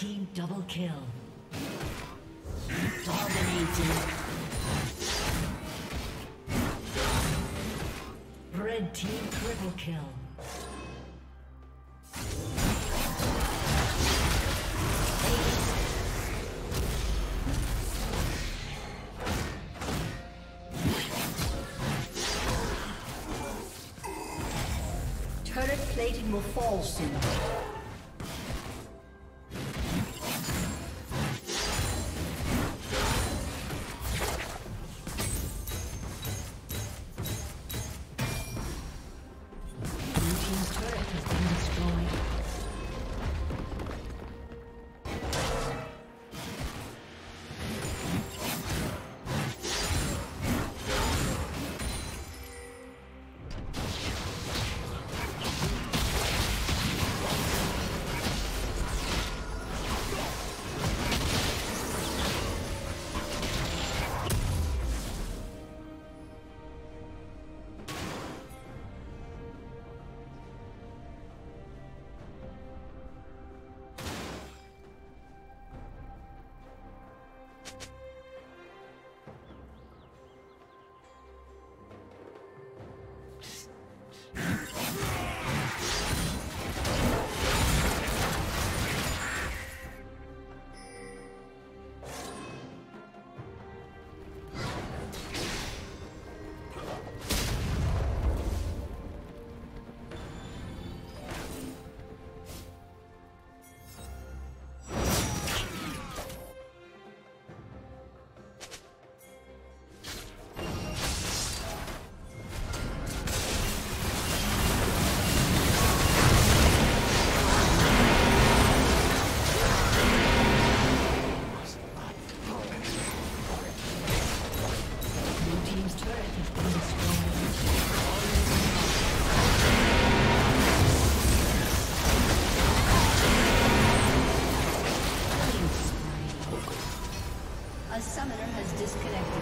Team double kill. Dominating. Red team triple kill. Turret plating will fall soon. Disconnected.